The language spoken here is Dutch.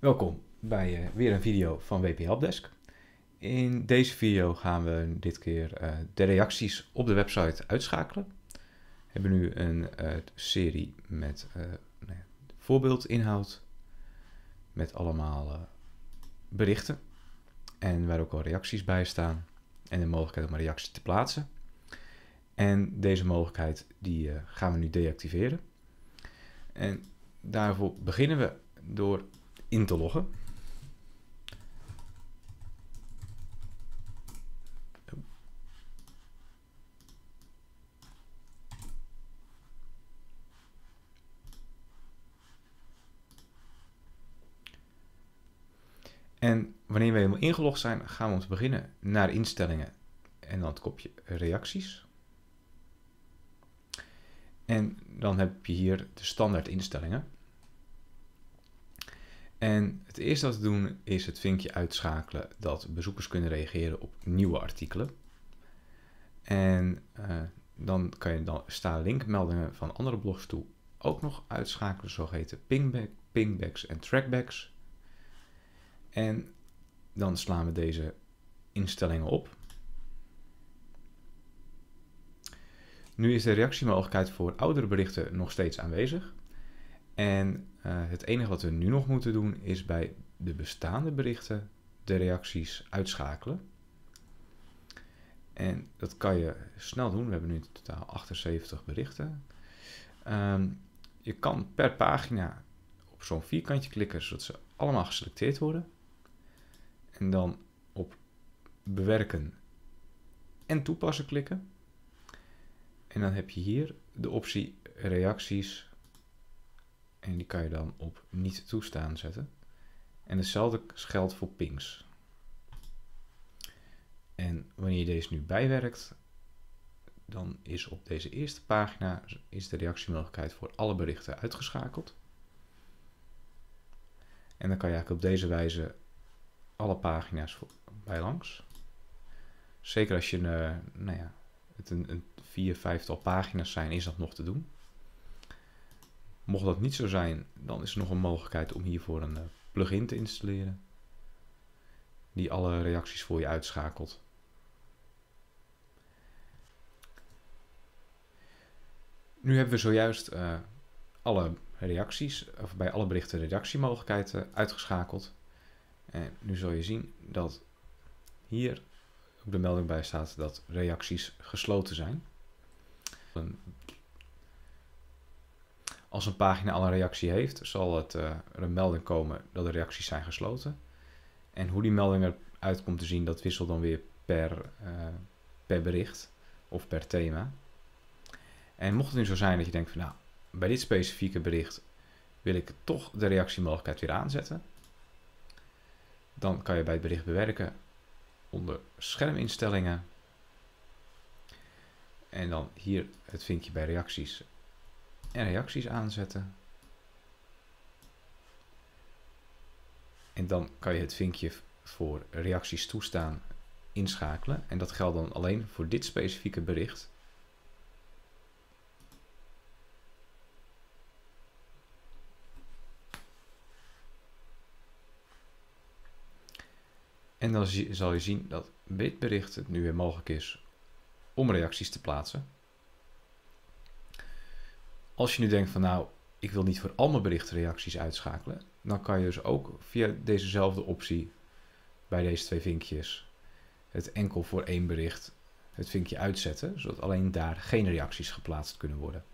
Welkom bij uh, weer een video van WP Helpdesk. In deze video gaan we dit keer uh, de reacties op de website uitschakelen. We hebben nu een uh, serie met nou voorbeeldinhoud, met allemaal berichten en waar ook al reacties bij staan en de mogelijkheid om een reactie te plaatsen. En deze mogelijkheid die gaan we nu deactiveren. En daarvoor beginnen we door in te loggen. En wanneer we helemaal ingelogd zijn, gaan we om te beginnen naar instellingen en dan het kopje reacties. En dan heb je hier de standaard instellingen. En het eerste wat we doen is het vinkje uitschakelen dat bezoekers kunnen reageren op nieuwe artikelen. En uh, dan kan je dan staan linkmeldingen van andere blogs toe ook nog uitschakelen, zogeheten pingback, pingbacks en trackbacks. En dan slaan we deze instellingen op. Nu is de reactiemogelijkheid voor oudere berichten nog steeds aanwezig. En uh, het enige wat we nu nog moeten doen is bij de bestaande berichten de reacties uitschakelen. En dat kan je snel doen. We hebben nu totaal 78 berichten. Um, je kan per pagina op zo'n vierkantje klikken zodat ze allemaal geselecteerd worden. En dan op bewerken en toepassen klikken. En dan heb je hier de optie reacties en die kan je dan op niet toestaan zetten. En hetzelfde geldt voor pings. En wanneer je deze nu bijwerkt, dan is op deze eerste pagina is de reactiemogelijkheid voor alle berichten uitgeschakeld. En dan kan je eigenlijk op deze wijze alle pagina's bij langs. Zeker als je een, eh, nou ja, het een, een vier, vijftal pagina's zijn, is dat nog te doen. Mocht dat niet zo zijn, dan is er nog een mogelijkheid om hiervoor een eh, plugin te installeren. Die alle reacties voor je uitschakelt. Nu hebben we zojuist uh, alle reacties, of bij alle berichten reactiemogelijkheden uitgeschakeld. En nu zul je zien dat hier op de melding bij staat dat reacties gesloten zijn. Als een pagina al een reactie heeft, zal het, uh, er een melding komen dat de reacties zijn gesloten. En hoe die melding eruit komt te zien, dat wisselt dan weer per, uh, per bericht of per thema. En mocht het nu zo zijn dat je denkt van nou, bij dit specifieke bericht wil ik toch de reactiemogelijkheid weer aanzetten. Dan kan je bij het bericht bewerken onder scherminstellingen. En dan hier het vinkje bij reacties en reacties aanzetten. En dan kan je het vinkje voor reacties toestaan inschakelen. En dat geldt dan alleen voor dit specifieke bericht. En dan zal je zien dat dit bericht het nu weer mogelijk is om reacties te plaatsen. Als je nu denkt van nou, ik wil niet voor al mijn berichtreacties uitschakelen, dan kan je dus ook via dezezelfde optie bij deze twee vinkjes het enkel voor één bericht het vinkje uitzetten, zodat alleen daar geen reacties geplaatst kunnen worden.